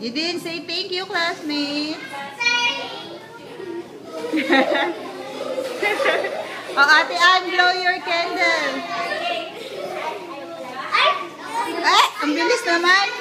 Thank you, classmate. oh, Ate Ann, blow your candle. Eh, ang bilis naman.